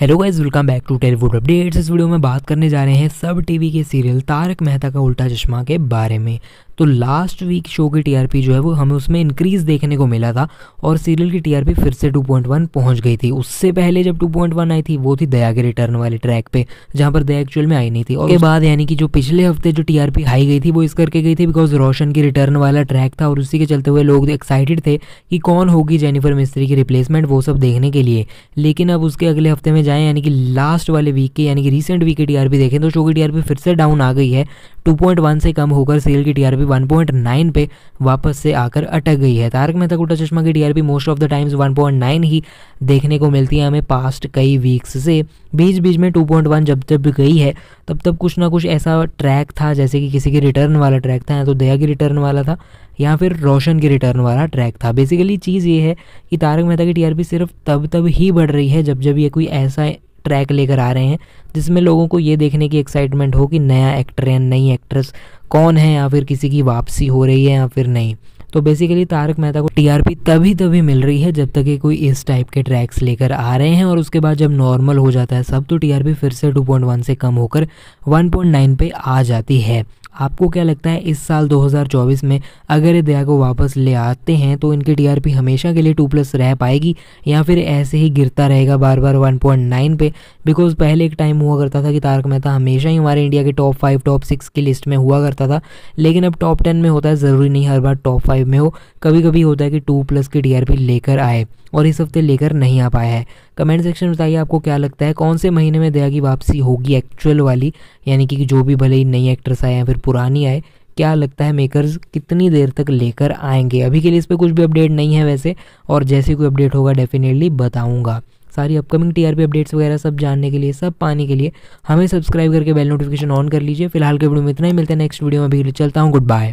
Hello guys welcome back to Tellywood updates इस video में बात करने जा रहे हैं सब टीवी के सीरियल तारक मेहता का उल्टा चश्मा के बारे में। तो लास्ट वीक शो की टीआरपी जो है वो हमें उसमें इंक्रीज देखने को मिला था और सीरियल की टीआरपी फिर से 2.1 पहुँच गई थी। उससे पहले जब 2.1 आई थी, वो थी दया के रिटर्न वाले ट्रैक पे, जहाँ पर दया एक्चुअल में आई नहीं थी। और उसके बाद यानी कि जो पिछले हफ़्ते जो टीआरपी हाई गई थी, वो इस करके गई थी बिकॉज़ रोशन की रिटर्न वाला ट्रैक था और उसी के चलते हुए लोग एक्साइटेड थे कि कौन होगी जेनिफर मिस्त्री की रिप्लेसमेंट वो सब देखने के लिए। लेकिन अब उसके अगले हफ़्ते में जाए, यानी कि लास्ट वाले वीक के, यानी कि रिसेंट वीक की टीआरपी देखें तो शो की टीआरपी फिर से डाउन आ गई है। 2.1 से कम होकर सीरियल की टीआरपी 1.9 पे वापस से आकर अटक गई है। तारक मेहता उल्टा चश्मा की TRP most of the times 1.9 ही देखने को मिलती है हमें पास्ट कई वीक्स से। बीच बीच में 2.1 जब जब गई है, तब तब कुछ ना कुछ ऐसा ट्रैक था, जैसे कि किसी की रिटर्न वाला ट्रैक था, या तो दया की रिटर्न वाला था या फिर रोशन की रिटर्न वाला ट्रैक था। बेसिकली चीज़ ये है कि तारक मेहता की टीआरपी सिर्फ़ तब तब ही बढ़ रही है जब जब ये कोई ऐसा ट्रैक लेकर आ रहे हैं, जिसमें लोगों को ये देखने की एक्साइटमेंट हो कि नया एक्टर या नई एक्ट्रेस कौन है या फिर किसी की वापसी हो रही है या फिर नहीं। तो बेसिकली तारक मेहता को टीआरपी तभी तभी मिल रही है जब तक कि कोई इस टाइप के ट्रैक्स लेकर आ रहे हैं और उसके बाद जब नॉर्मल हो जाता है सब तो टीआरपी फिर से 2.1 से कम होकर 1.9 पे आ जाती है। आपको क्या लगता है इस साल 2024 में अगर ये दया को वापस ले आते हैं तो इनकी टीआरपी हमेशा के लिए टू प्लस रह पाएगी या फिर ऐसे ही गिरता रहेगा बार बार 1.9 पे? बिकॉज़ पहले एक टाइम हुआ करता था कि तारक मेहता हमेशा ही हमारे इंडिया के टॉप फाइव टॉप सिक्स की लिस्ट में हुआ करता था। लेकिन अब टॉप टेन में होता है, ज़रूरी नहीं हर बार टॉप फाइव में हो। कभी कभी होता है कि टू प्लस की टीआरपी लेकर आए और इस हफ़्ते लेकर नहीं आ पाया है। कमेंट सेक्शन में बताइए आपको क्या लगता है, कौन से महीने में दया की वापसी होगी एक्चुअल वाली? यानी कि जो भी भले ही नई एक्ट्रेस आए या फिर पुरानी आए, क्या लगता है मेकर्स कितनी देर तक लेकर आएँगे? अभी के लिए इस पर कुछ भी अपडेट नहीं है वैसे, और जैसे कोई अपडेट होगा डेफिनेटली बताऊँगा। सारी अपकमिंग टीआरपी अपडेट्स वगैरह सब जानने के लिए, सब पाने के लिए, हमें सब्सक्राइब करके बेल नोटिफिकेशन ऑन कर लीजिए। फ़िलहाल के वीडियो में इतना ही, मिलते हैं नेक्स्ट वीडियो में भी चलता हूँ गुड बाय